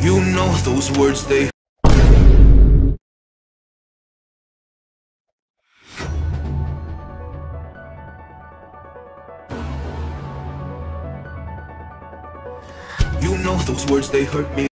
You know those words they You know those words they hurt me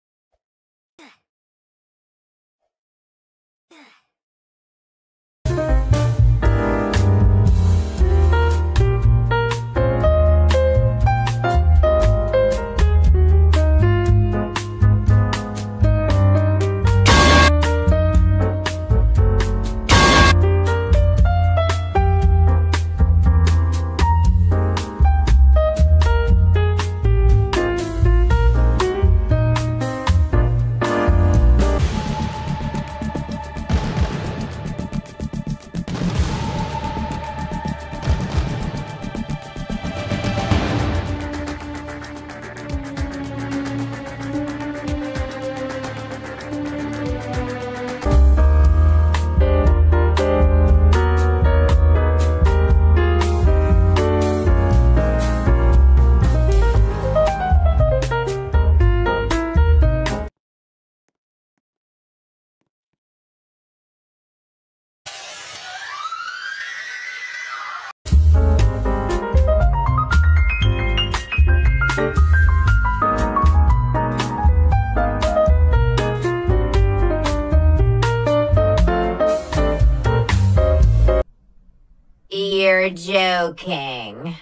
You're joking.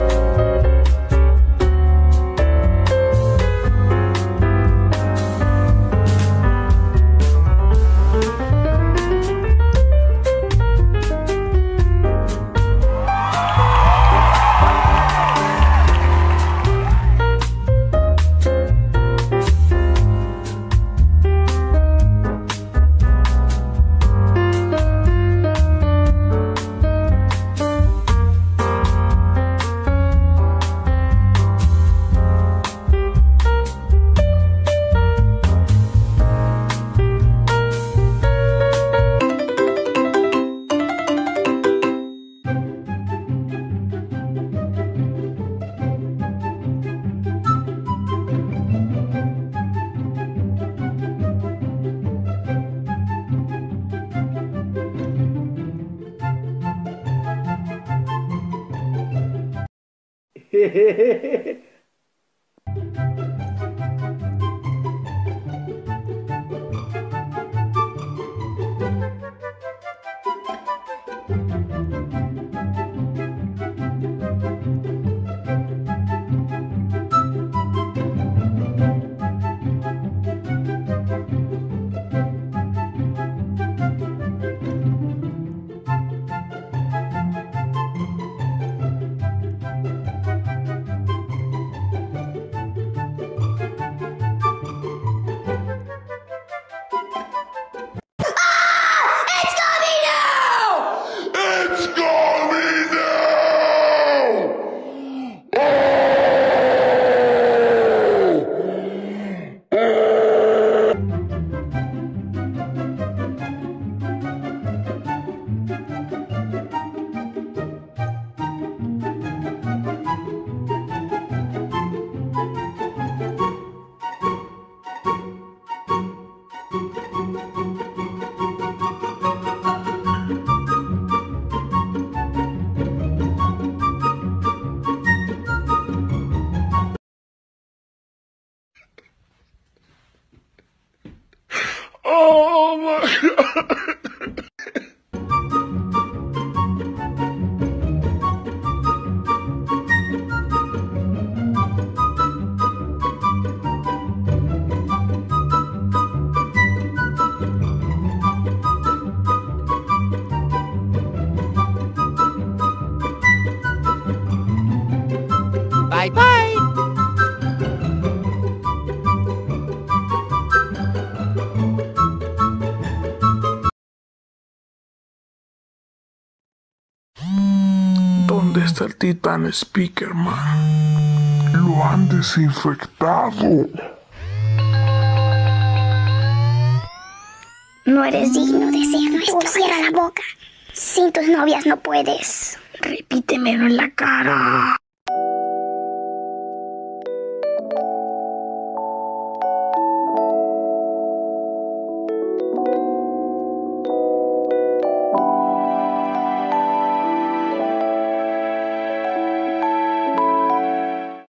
Now! Oh my god! Bye bye. Está el Titan Speakerman? Lo han desinfectado. No eres digno de ser nuestro. Cierra la boca. Sin tus novias no puedes. Repítemelo en la cara.